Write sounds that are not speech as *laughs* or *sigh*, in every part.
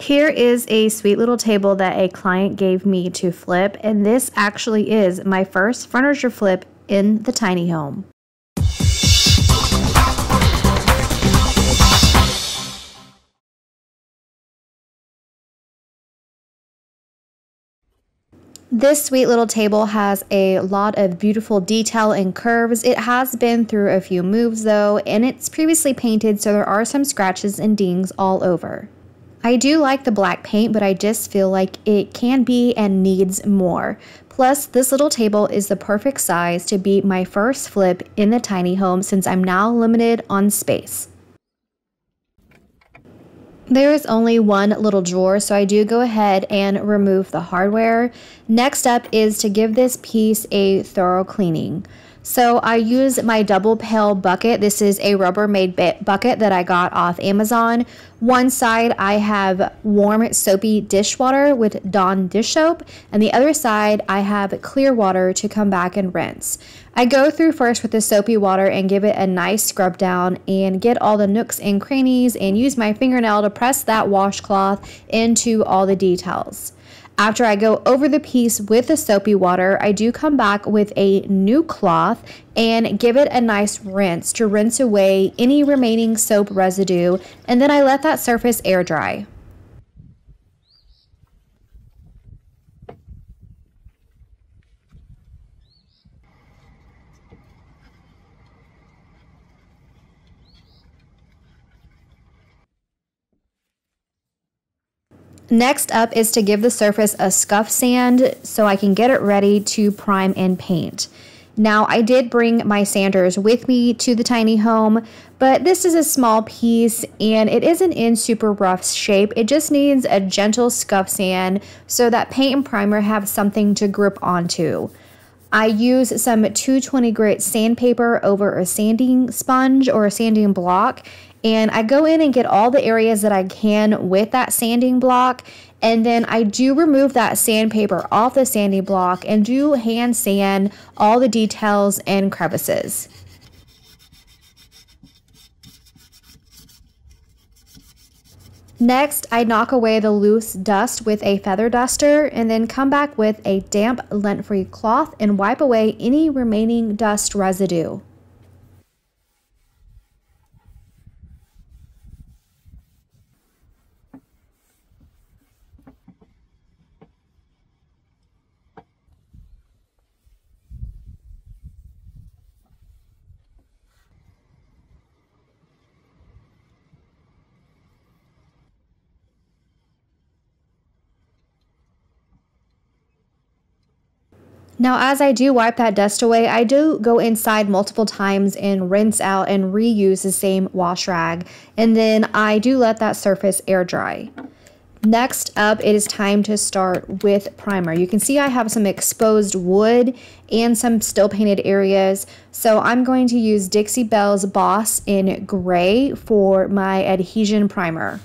Here is a sweet little table that a client gave me to flip, and this actually is my first furniture flip in the tiny home. This sweet little table has a lot of beautiful detail and curves. It has been through a few moves though, and it's previously painted so there are some scratches and dings all over. I do like the black paint, but I just feel like it can be and needs more. Plus, this little table is the perfect size to be my first flip in the tiny home since I'm now limited on space. There is only one little drawer, so I do go ahead and remove the hardware. Next up is to give this piece a thorough cleaning. So I use my double pail bucket. This is a Rubbermaid bucket that I got off Amazon. One side I have warm soapy dishwater with Dawn dish soap and the other side I have clear water to come back and rinse. I go through first with the soapy water and give it a nice scrub down and get all the nooks and crannies and use my fingernail to press that washcloth into all the details. After I go over the piece with the soapy water, I do come back with a new cloth and give it a nice rinse to rinse away any remaining soap residue, and then I let that surface air dry. Next up is to give the surface a scuff sand so I can get it ready to prime and paint. Now I did bring my sanders with me to the tiny home, but this is a small piece and it isn't in super rough shape. It just needs a gentle scuff sand so that paint and primer have something to grip onto. I use some 220 grit sandpaper over a sanding sponge or a sanding block and I go in and get all the areas that I can with that sanding block. And then I do remove that sandpaper off the sanding block and do hand sand all the details and crevices. Next, I knock away the loose dust with a feather duster and then come back with a damp lint-free cloth and wipe away any remaining dust residue. Now, as I do wipe that dust away, I do go inside multiple times and rinse out and reuse the same wash rag. And then I do let that surface air dry. Next up, it is time to start with primer. You can see I have some exposed wood and some still painted areas. So I'm going to use Dixie Belle's Boss in gray for my adhesion primer.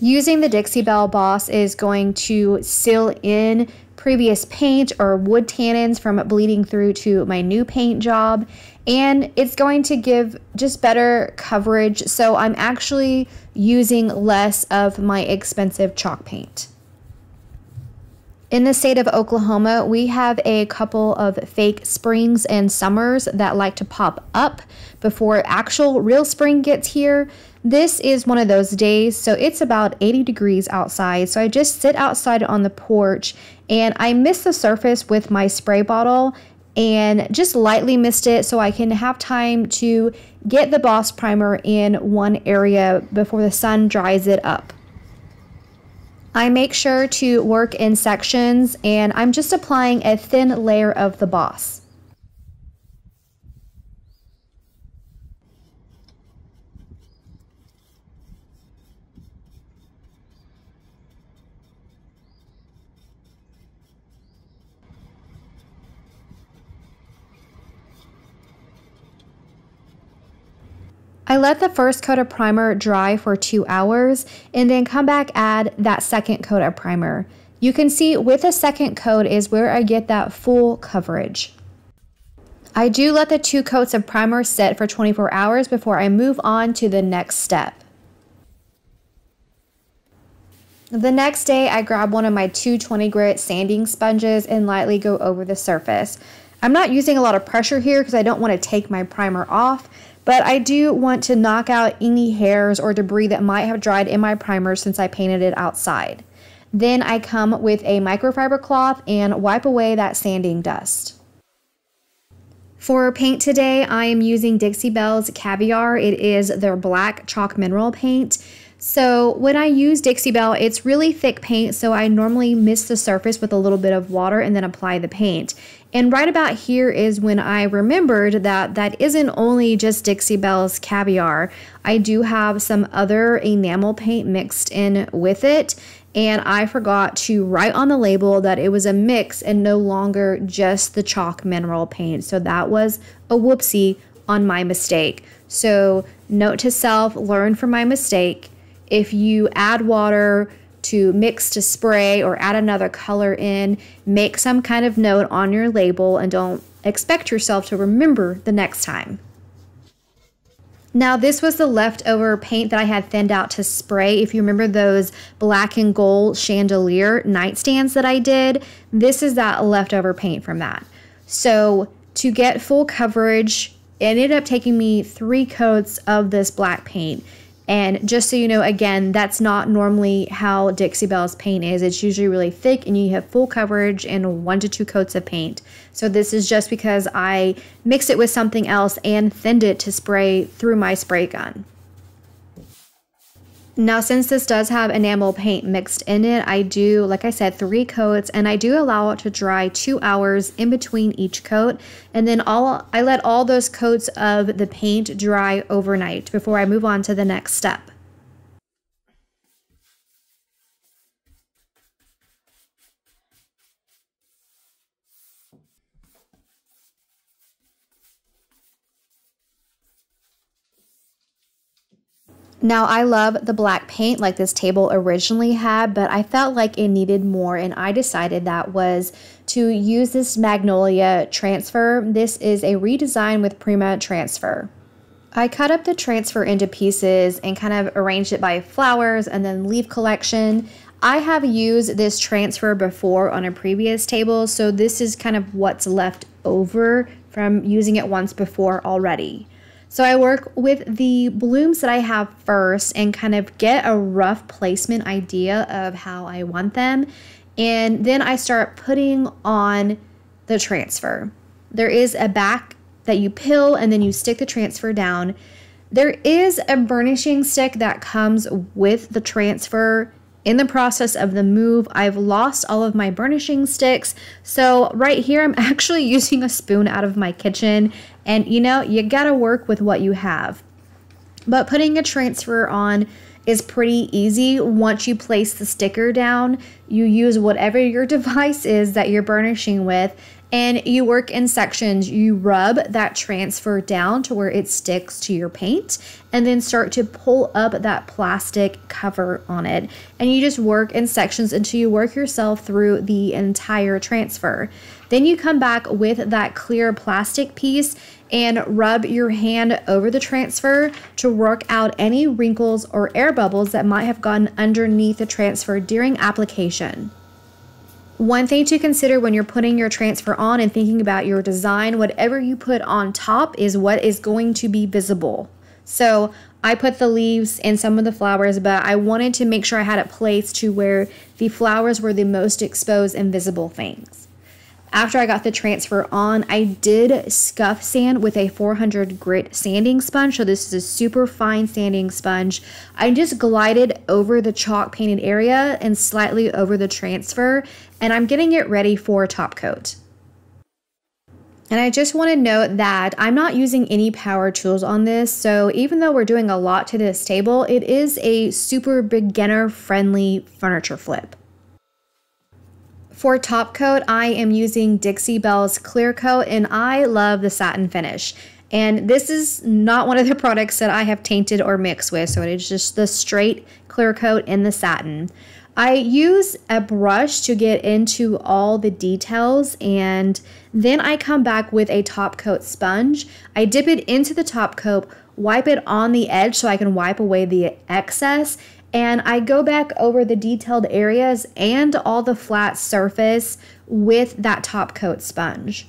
Using the Dixie Belle Boss is going to seal in previous paint or wood tannins from bleeding through to my new paint job. And it's going to give just better coverage. So I'm actually using less of my expensive chalk paint. In the state of Oklahoma, we have a couple of fake springs and summers that like to pop up before actual real spring gets here. This is one of those days, so it's about 80 degrees outside. So I just sit outside on the porch and I mist the surface with my spray bottle and just lightly mist it so I can have time to get the Boss Primer in one area before the sun dries it up. I make sure to work in sections and I'm just applying a thin layer of the Boss. I let the first coat of primer dry for two hours and then come back add that second coat of primer. You can see with the second coat is where I get that full coverage. I do let the two coats of primer set for 24 hours before I move on to the next step. The next day, I grab one of my 220 grit sanding sponges and lightly go over the surface. I'm not using a lot of pressure here because I don't want to take my primer off, but I do want to knock out any hairs or debris that might have dried in my primer since I painted it outside. Then I come with a microfiber cloth and wipe away that sanding dust. For paint today, I am using Dixie Belle's Caviar. It is their black chalk mineral paint. So when I use Dixie Belle, it's really thick paint, so I normally mist the surface with a little bit of water and then apply the paint. And right about here is when I remembered that that isn't only just Dixie Belle's Caviar. I do have some other enamel paint mixed in with it. And I forgot to write on the label that it was a mix and no longer just the chalk mineral paint. So that was a whoopsie on my mistake. So, note to self, learn from my mistake. If you add water, to mix to spray or add another color in, make some kind of note on your label and don't expect yourself to remember the next time. Now, this was the leftover paint that I had thinned out to spray. If you remember those black and gold chandelier nightstands that I did, this is that leftover paint from that. So, to get full coverage, it ended up taking me three coats of this black paint. And just so you know, again, that's not normally how Dixie Belle's paint is. It's usually really thick and you have full coverage and one to two coats of paint. So this is just because I mixed it with something else and thinned it to spray through my spray gun. Now, since this does have enamel paint mixed in it, I do, like I said, three coats and I do allow it to dry two hours in between each coat. And then all I let all those coats of the paint dry overnight before I move on to the next step. Now, I love the black paint like this table originally had, but I felt like it needed more, and I decided that was to use this Magnolia transfer. This is a redesign with Prima transfer. I cut up the transfer into pieces and kind of arranged it by flowers and then leaf collection. I have used this transfer before on a previous table, so this is kind of what's left over from using it once before already. So I work with the blooms that I have first and kind of get a rough placement idea of how I want them. And then I start putting on the transfer. There is a back that you pill and then you stick the transfer down. There is a burnishing stick that comes with the transfer in the process of the move, I've lost all of my burnishing sticks. So right here, I'm *laughs* actually using a spoon out of my kitchen. And you know, you gotta work with what you have. But putting a transfer on is pretty easy. Once you place the sticker down, you use whatever your *laughs* device is that you're burnishing with and you work in sections. You rub that transfer down to where it sticks to your paint and then start to pull up that plastic cover on it. And you just work in sections until you work yourself through the entire transfer. Then you come back with that clear plastic piece and rub your hand over the transfer to work out any wrinkles or air bubbles that might have gotten underneath the transfer during application. One thing to consider when you're putting your transfer on and thinking about your design, whatever you put on top is what is going to be visible. So I put the leaves and some of the flowers, but I wanted to make sure I had it placed to where the flowers were the most exposed and visible things. After I got the transfer on, I did scuff sand with a 400 grit sanding sponge. So this is a super fine sanding sponge. I just glided over the chalk painted area and slightly over the transfer, and I'm getting it ready for top coat. And I just want to note that I'm not using any power tools on this, so even though we're doing a lot to this table, it is a super beginner friendly furniture flip. For top coat, I am using Dixie Belle's clear coat and I love the satin finish. And this is not one of the *laughs* products that I have tainted or mixed with, so it is just the straight clear coat in the satin. I use a brush to get into all the details and then I come back with a top coat sponge. I dip it into the top coat, wipe it on the edge so I can wipe away the excess, and I go back over the detailed areas and all the flat surface with that top coat sponge.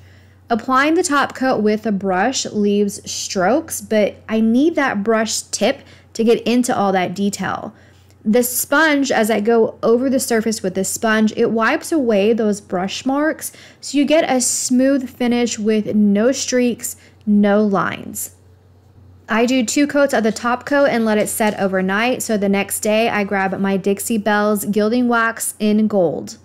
Applying the top coat with a brush leaves strokes, but I need that brush tip to get into all that detail. The sponge, as I go over the surface with the sponge, it wipes away those brush marks so you get a smooth finish with no streaks, no lines. I do two coats of the top coat and let it set overnight. So the next day I grab my Dixie Belle's Gilding Wax in gold.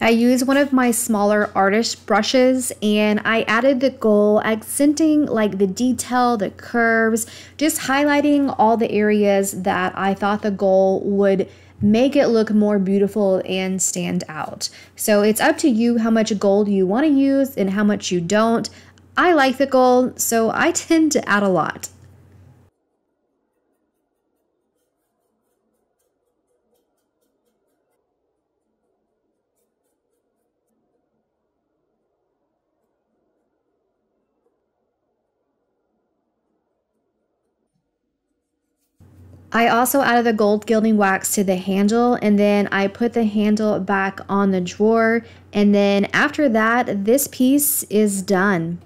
I use one of my smaller artist brushes and I added the gold, accenting like the detail, the curves, just highlighting all the areas that I thought the gold would make it look more beautiful and stand out. So it's up to you how much gold you want to use and how much you don't. I like the gold, so I *laughs* tend to add a lot. I also added the gold gilding wax to the handle and then I put the handle back on the drawer and then after that this piece is done.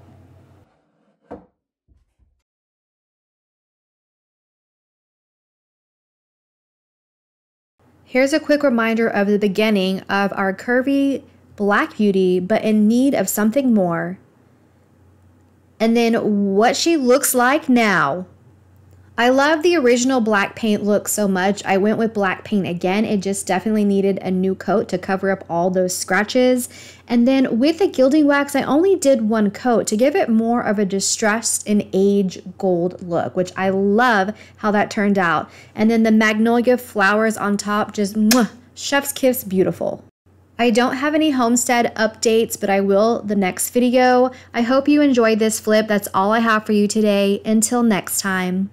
Here's a quick reminder of the beginning of our curvy black beauty but in need of something more. And then what she looks like now. I love the original black paint look so much. I went with black paint again. It just definitely needed a new coat to cover up all those scratches. And then with the gilding wax, I only did one coat to give it more of a distressed and age gold look, which I love how that turned out. And then the magnolia flowers on top, just mwah, chef's kiss beautiful. I don't have any homestead updates, but I will the next video. I hope you enjoyed this flip. That's all I have for you today. Until next time.